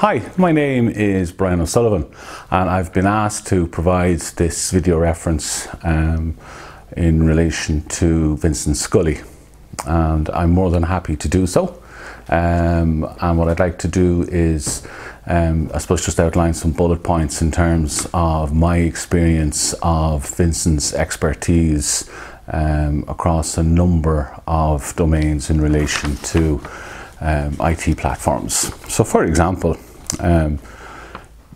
Hi, my name is Brian O'Sullivan and I've been asked to provide this video reference um, in relation to Vincent Scully and I'm more than happy to do so. Um, and what I'd like to do is, um, I suppose, just outline some bullet points in terms of my experience of Vincent's expertise um, across a number of domains in relation to um, IT platforms. So, for example, um,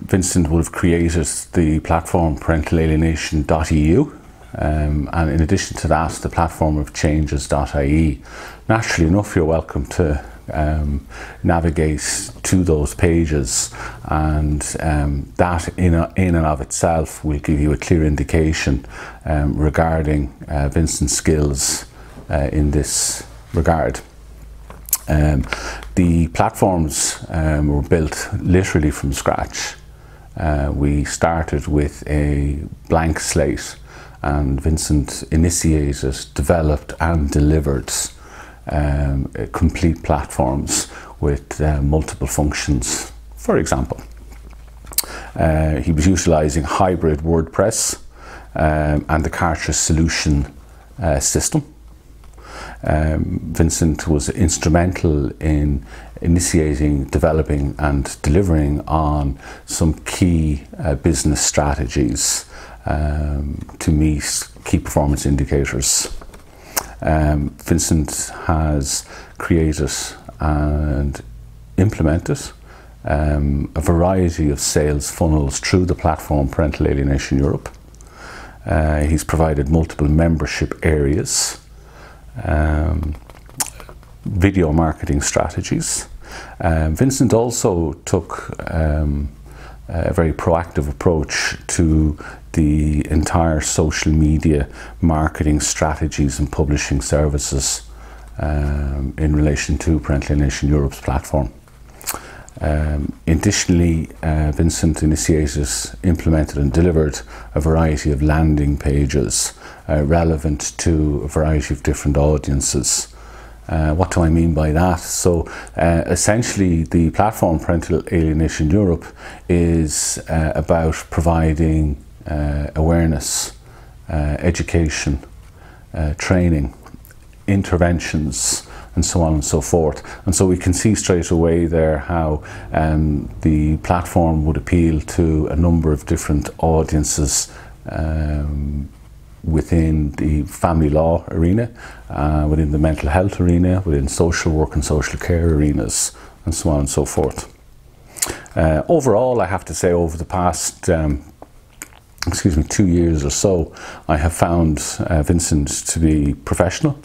Vincent would have created the platform parentalalienation.eu. Um, and in addition to that, the platform of changes.ie. Naturally enough, you're welcome to um, navigate to those pages, and um, that in, a, in and of itself will give you a clear indication um, regarding uh, Vincent's skills uh, in this regard. The platforms um, were built literally from scratch. Uh, we started with a blank slate and Vincent initiated, developed and delivered um, complete platforms with uh, multiple functions. For example, uh, he was utilising hybrid WordPress um, and the Kartra solution uh, system um, Vincent was instrumental in initiating, developing, and delivering on some key uh, business strategies um, to meet key performance indicators. Um, Vincent has created and implemented um, a variety of sales funnels through the platform Parental Alienation Europe. Uh, he's provided multiple membership areas um, video marketing strategies. Um, Vincent also took um, a very proactive approach to the entire social media marketing strategies and publishing services um, in relation to Parental Alienation Europe's platform. Um, additionally, uh, Vincent initiated, implemented and delivered a variety of landing pages uh, relevant to a variety of different audiences. Uh, what do I mean by that? So, uh, essentially, the platform Parental Alienation Europe is uh, about providing uh, awareness, education, training, interventions, and so on and so forth. And so we can see straight away there how um, the platform would appeal to a number of different audiences. Um, within the family law arena, uh, within the mental health arena, within social work and social care arenas, and so on and so forth. Uh, overall, I have to say, over the past um, excuse me, two years or so, I have found uh, Vincent to be professional,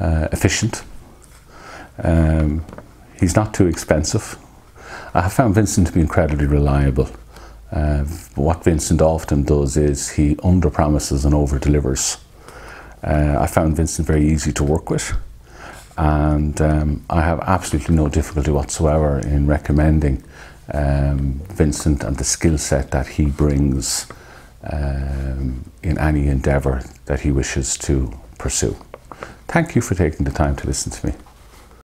uh, efficient, um, he's not too expensive. I have found Vincent to be incredibly reliable. Uh, what Vincent often does is he under promises and over delivers. Uh, I found Vincent very easy to work with, and um, I have absolutely no difficulty whatsoever in recommending um, Vincent and the skill set that he brings um, in any endeavour that he wishes to pursue. Thank you for taking the time to listen to me.